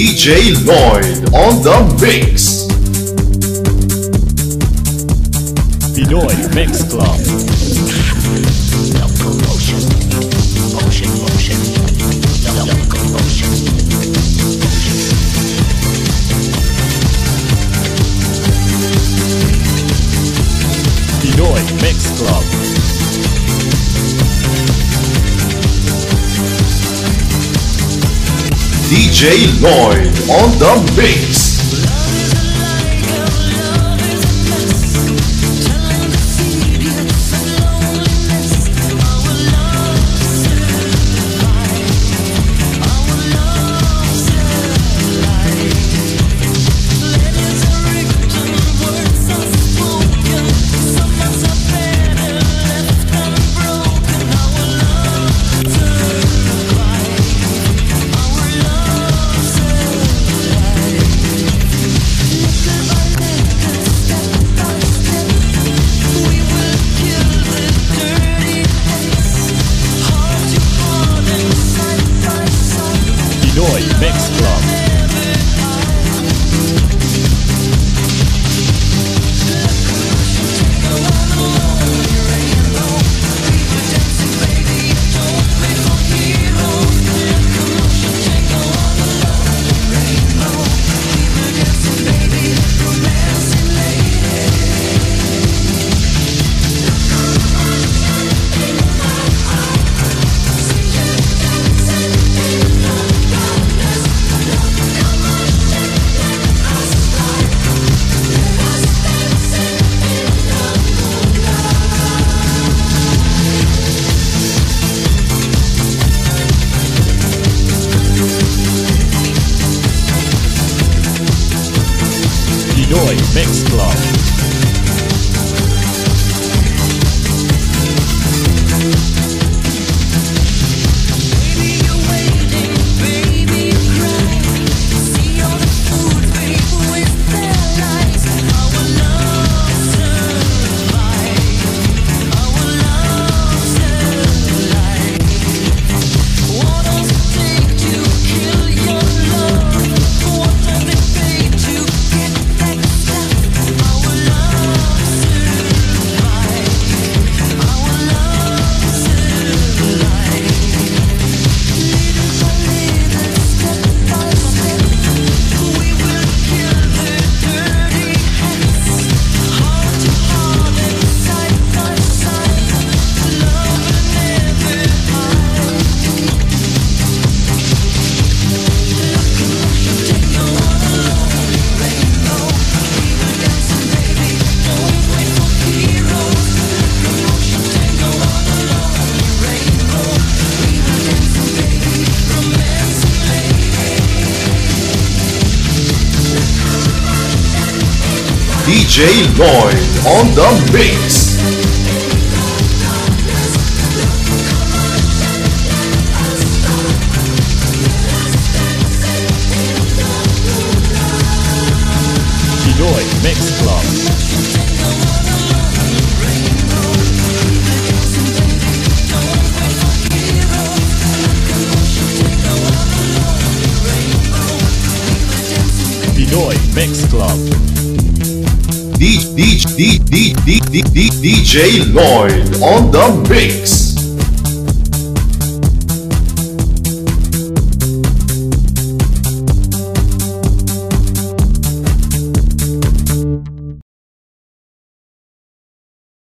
DJ Lloyd on the mix. Pinoy Mix Club. Mix Club. DJ Lloyd on the mix. Pinoy Mix DJ Lloyd on the mix. Pinoy Mix Club. Pinoy Mix Club. DJ Lloyd on the mix.